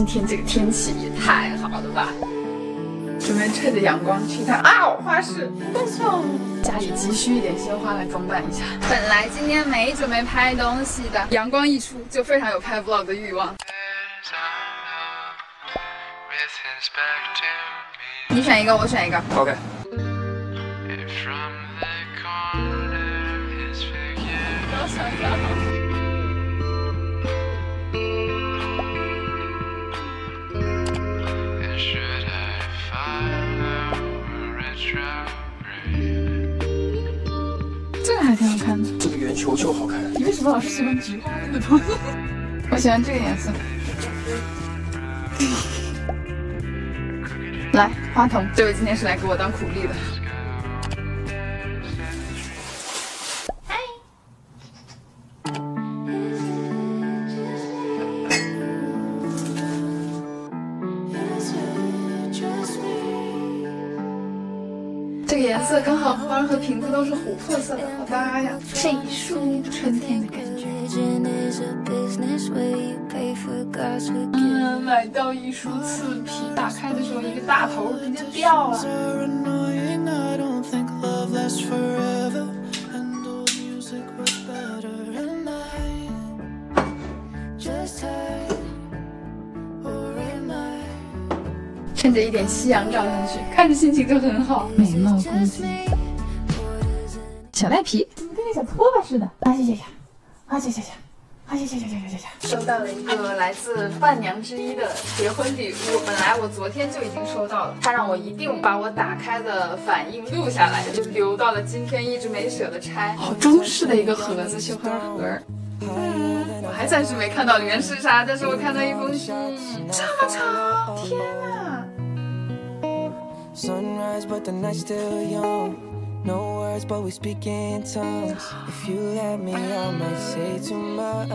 今天这个天气也太好了吧！准备趁着阳光去一趟啊花市，家里急需一点鲜花来装扮一下。本来今天没准备拍东西的，阳光一出就非常有拍 vlog 的欲望。你选一个，我选一个。OK。这个还挺好看的。这个圆球球好看。你为什么老是喜欢菊花这个东西？我喜欢这个颜色。来，花童，这位今天是来给我当苦力的。这个颜色刚好花和瓶子都是琥珀色的，好搭呀！这一束春天的感觉。嗯，买到一束刺皮，打开的时候一个大头直接掉了。趁着一点夕阳照上去，看着心情就很好。美貌攻击，小赖皮，怎么跟个小拖把似的？啊，谢谢谢，啊，谢谢谢，啊，谢谢谢谢谢谢谢。收到了一个来自伴娘之一的结婚礼物，本来我昨天就已经收到了，他让我一定把我打开的反应录下来，就留到了今天，一直没舍得拆。好中式的一个盒子，绣花盒。我还暂时没看到里面是啥，但是我看到一封信，这么长，天呐！sunrise but the night still young. No words but we speak in tongues. If you let me i might say too much.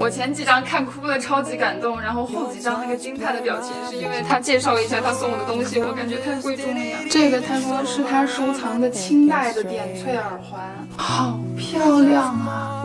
我前几张看哭了超级感动然后后几张那个惊叹的表情是因为他介绍了一下他送我的东西我感觉太贵重了呀这个他说是他收藏的清代的点翠耳环。好漂亮啊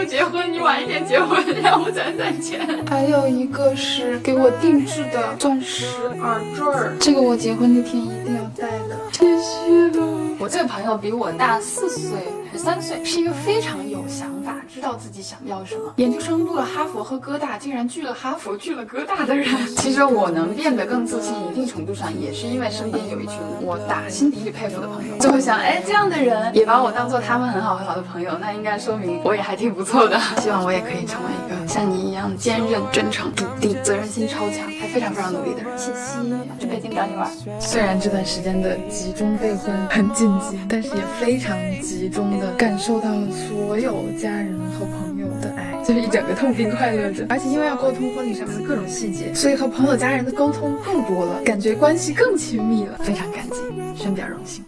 大你什么时候结婚你晚一点结婚让我攒攒钱。还有一个是给我定制的钻石耳坠儿。这个我结婚那天一定要戴的。谢谢了我这个朋友比我大四岁还是三岁，是一个非常有想法，知道自己想要什么。研究生录了哈佛和哥大，竟然拒了哈佛，拒了哥大的人。其实我能变得更自信，一定程度上也是因为身边有一群我打心底里佩服的朋友。就会想，哎，这样的人也把我当做他们很好很好的朋友，那应该说明我也还挺不错的。希望我也可以成为一个像你一样坚韧、真诚、笃定、责任心超强，还非常非常努力的人。谢谢，去北京找你玩。虽然这段时间的集中备婚很紧急。但是也非常集中的感受到了所有家人和朋友的爱，就是一整个痛并快乐着。而且因为要沟通婚礼上面的各种细节，所以和朋友家人的沟通更多了，感觉关系更亲密了，非常感激，深表荣幸。